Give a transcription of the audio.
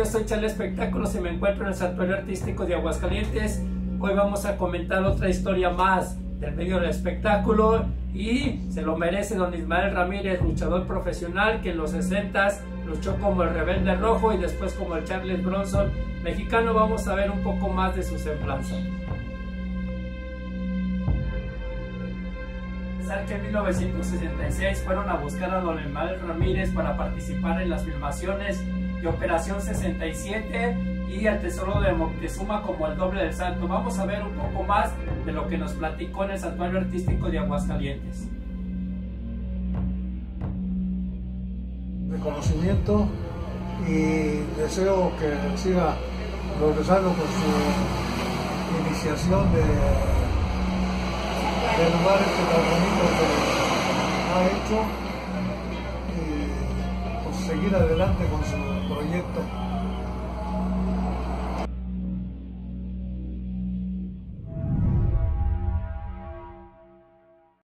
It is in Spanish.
soy Charlie Espectáculos y me encuentro en el Santuario Artístico de Aguascalientes. Hoy vamos a comentar otra historia más del medio del espectáculo y se lo merece don Ismael Ramírez, luchador profesional que en los 60 luchó como el Rebelde Rojo y después como el Charles Bronson mexicano. Vamos a ver un poco más de su semblanza. que en 1966 fueron a buscar a don Ismael Ramírez para participar en las filmaciones de Operación 67 y el Tesoro de Moctezuma como el doble del santo. Vamos a ver un poco más de lo que nos platicó en el Santuario Artístico de Aguascalientes. Reconocimiento y deseo que siga progresando con su iniciación de, de lugares que tan bonitos que ha hecho y seguir adelante con su proyecto.